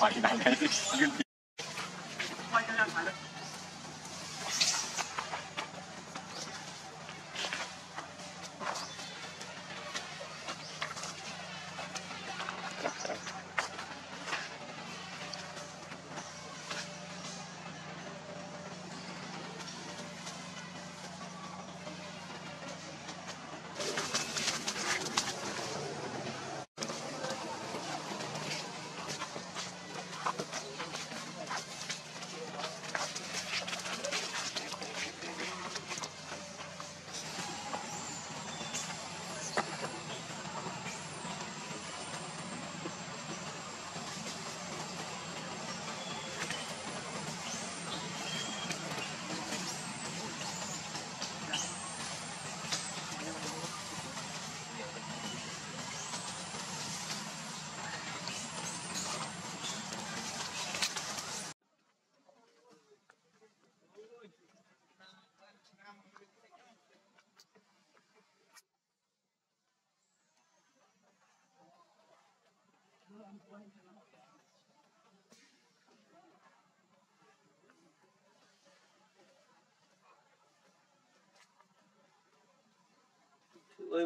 操你奶奶的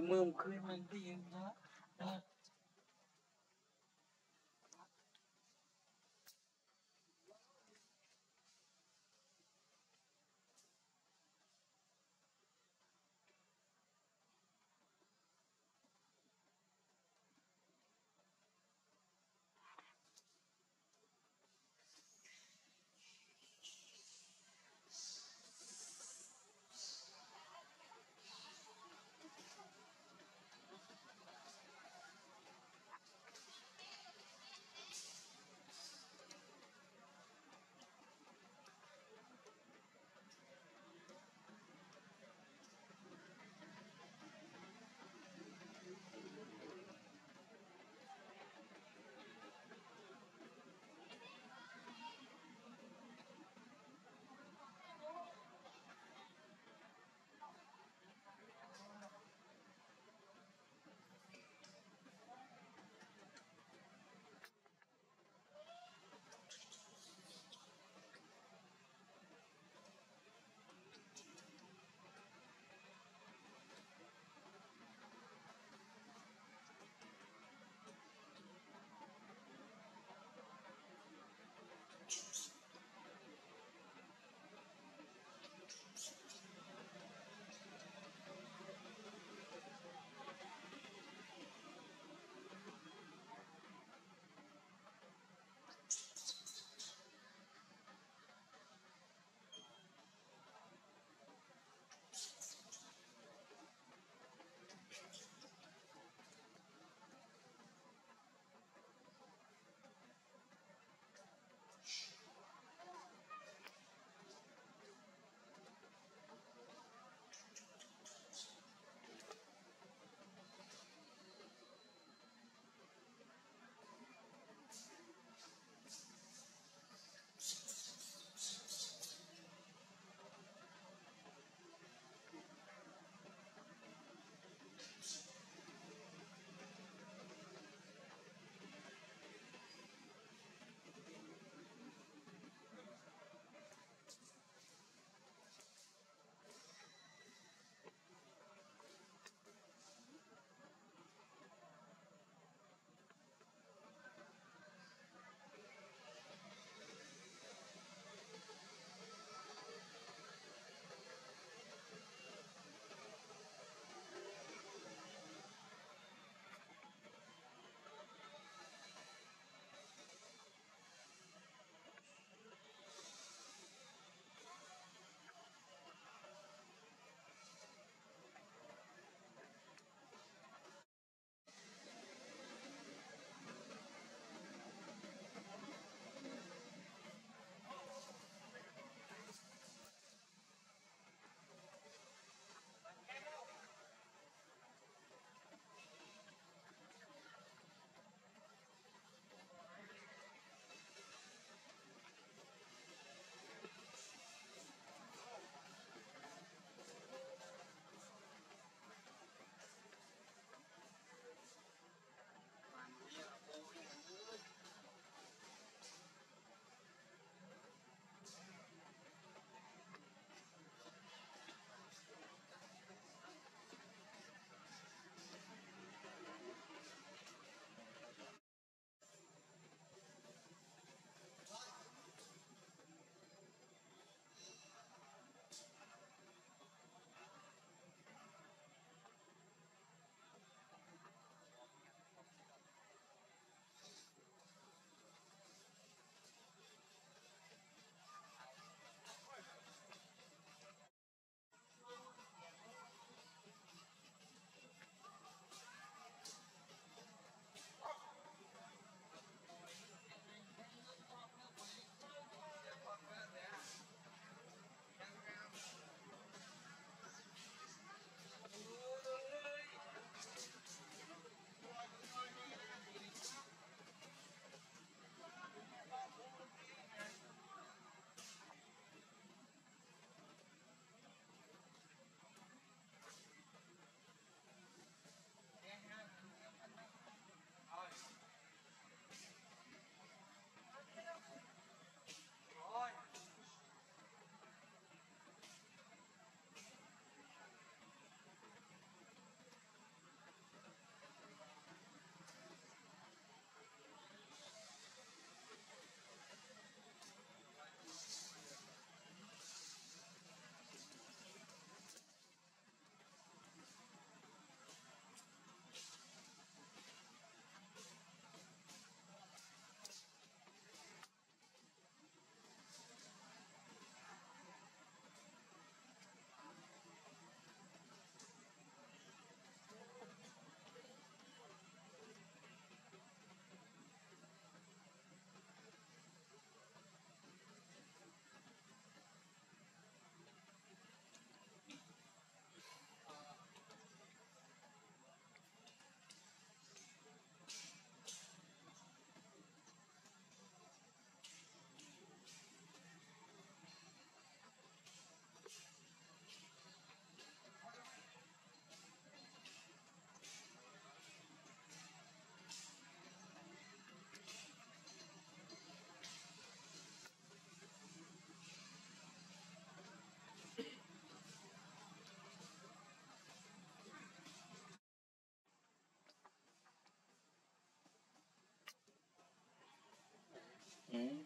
มือมคืนมันได้ยินนะ Okay.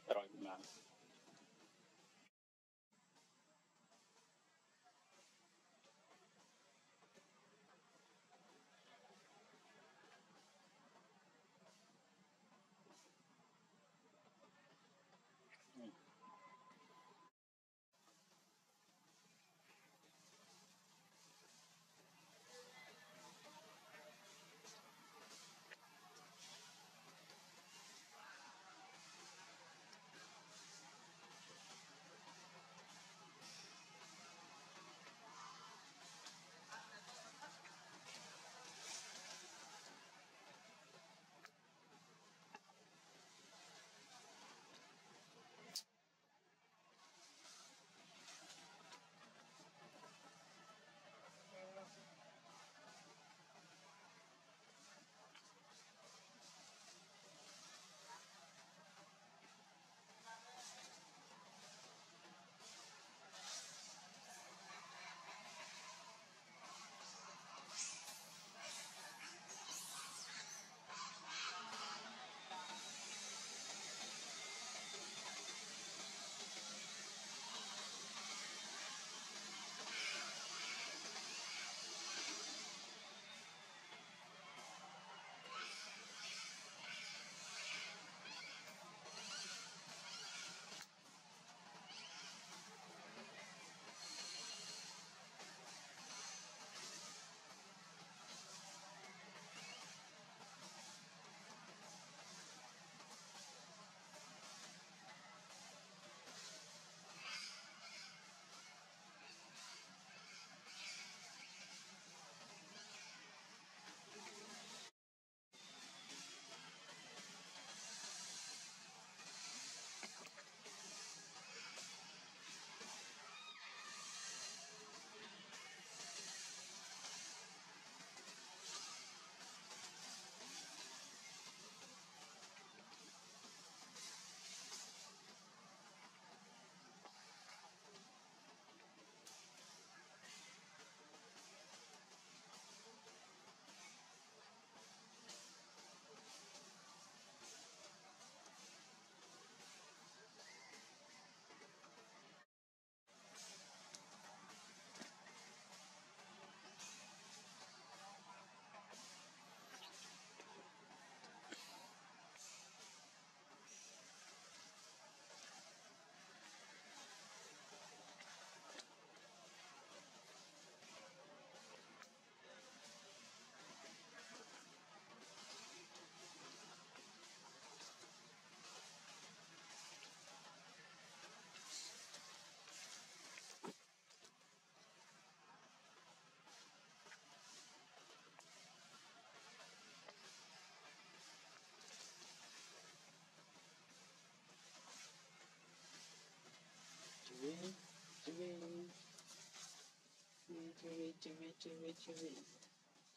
Jimmy, Jimmy, Jimmy.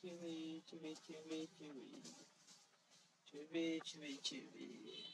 Jimmy, Jimmy, Jimmy, Jimmy. Jimmy, Jimmy, Jimmy.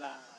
Là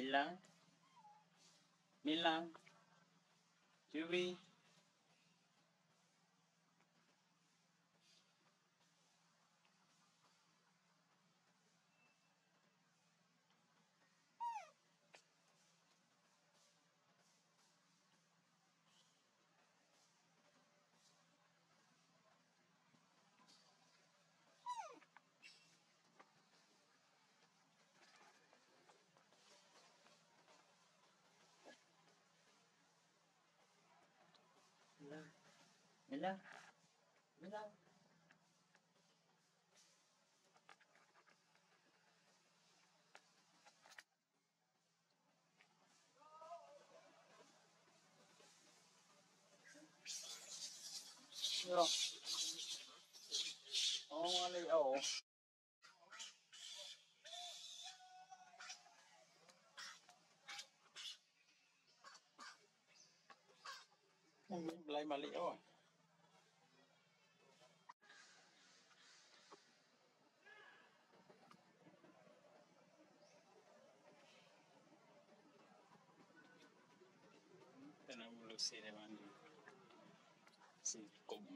Milan, Milan, Juve, Đứng lên. Đứng lên. Rồi. Ô, lì ổ. Lấy mà liễu rồi. se levan. Sí, como.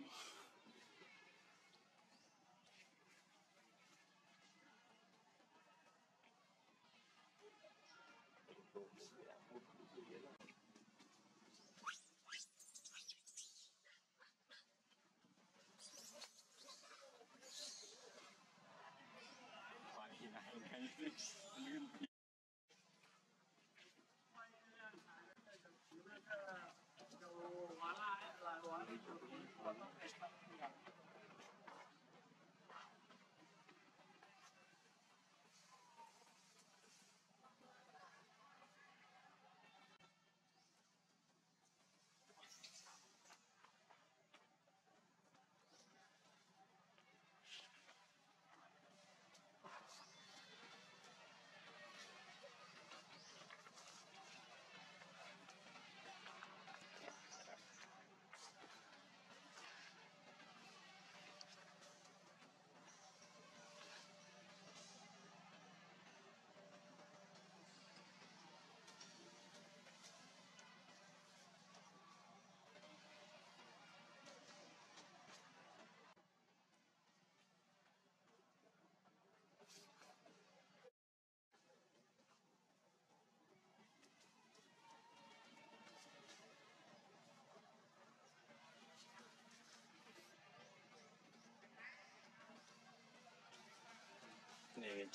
Thank you.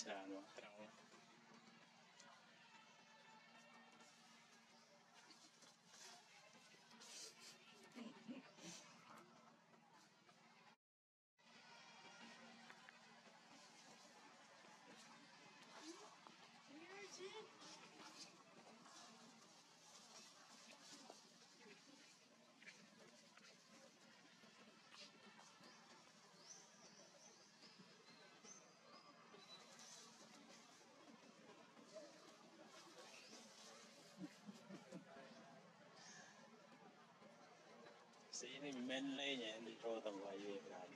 ten. Sĩ này men lên nhỉ, đi cho tầm vài về lại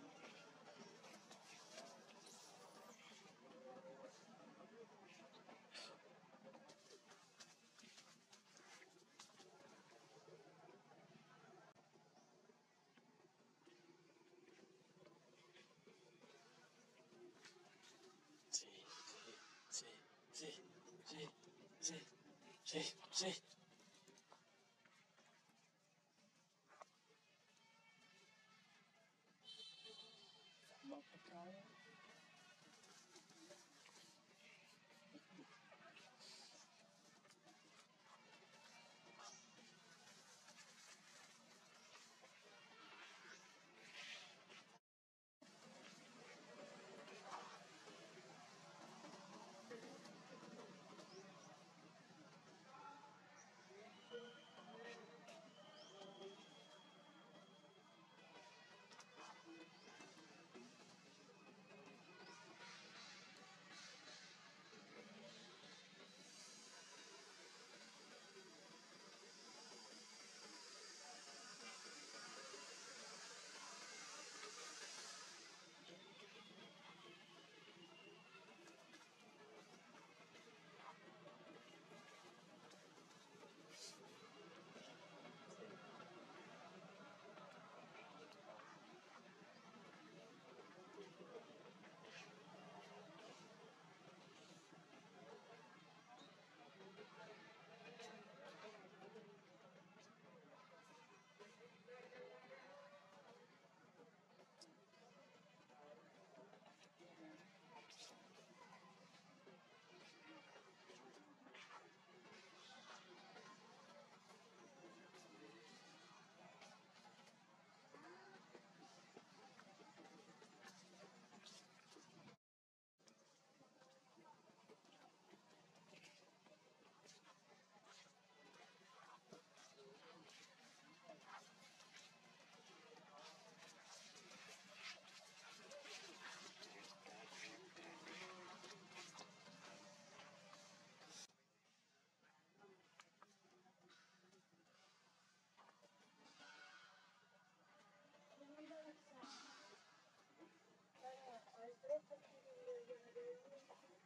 Sí, sí, sí, sí, sí, sí,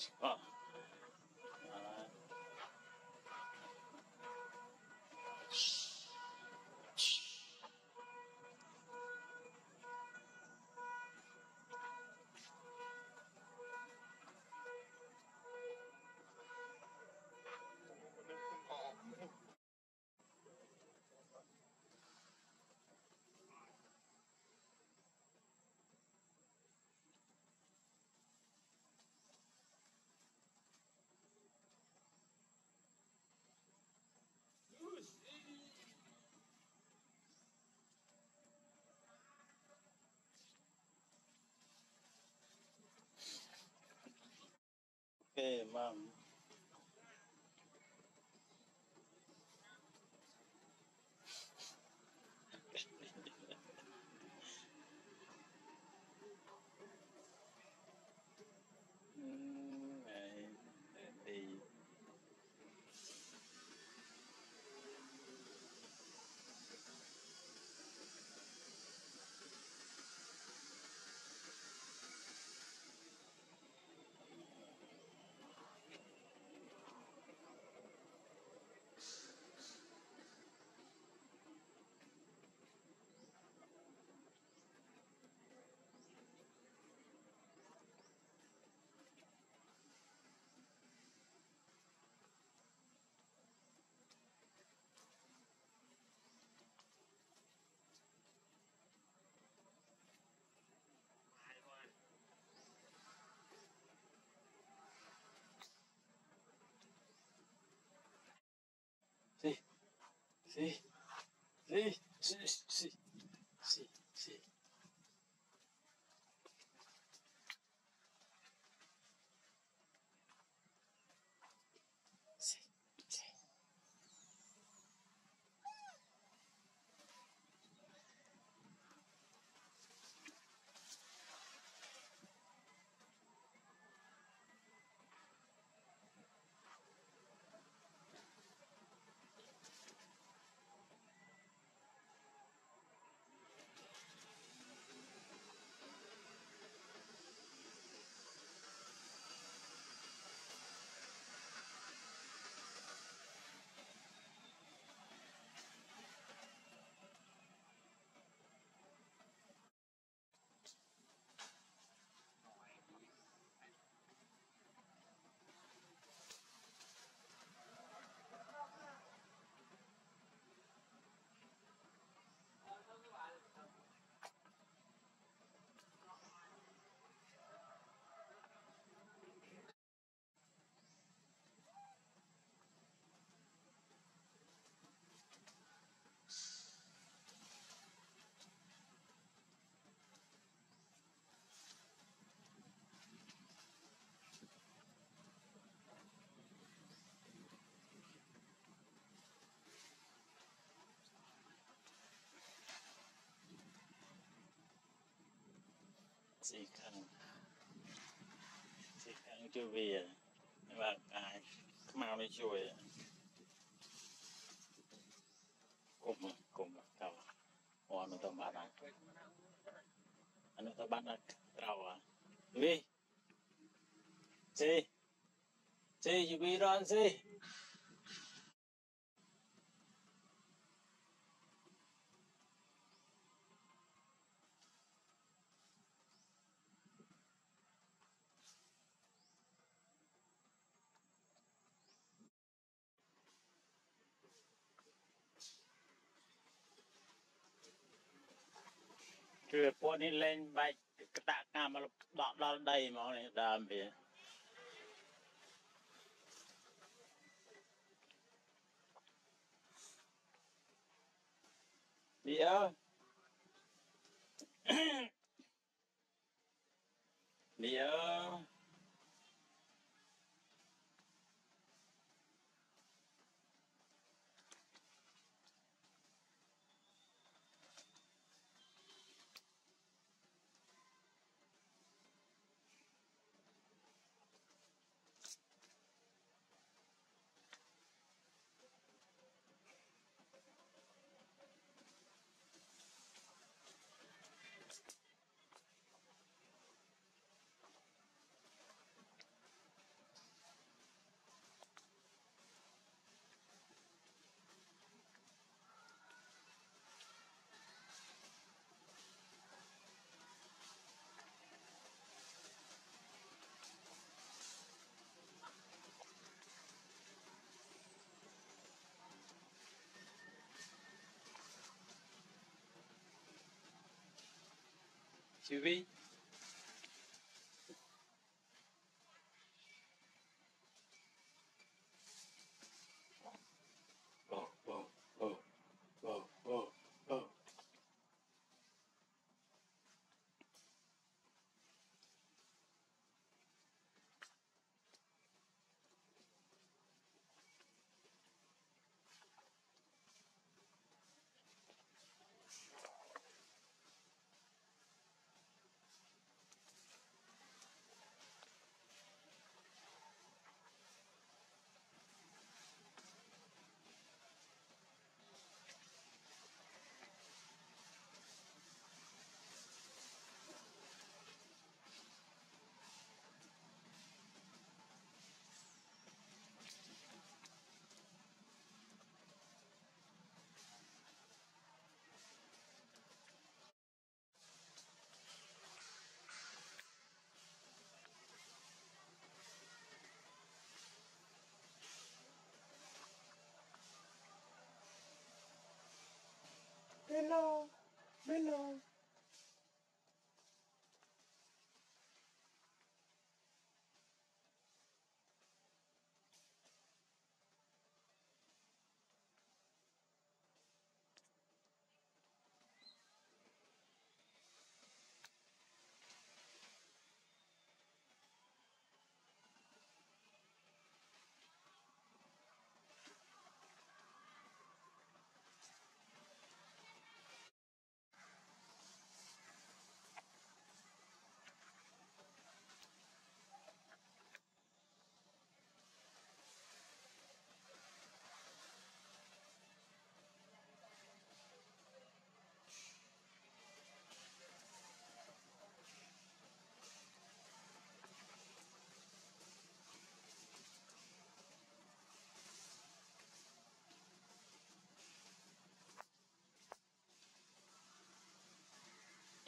情啊。Hey, ma'am. See? See? See? See? See? See? ស៊ីខាងស៊ីខាងជួយវាបាទអាចខ្មៅនេះជួយគុំគុំកៅអត់ទៅបានអានោះទៅបានត្រូវវិញជេជេយីរនសេ នេះលេងបែកកតកម្មដកដល់ដីហ្មងនេះដើមវាពីអើនេះអើ TV.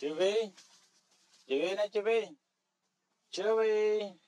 Chewy! Chewy na Chewy! Chewy!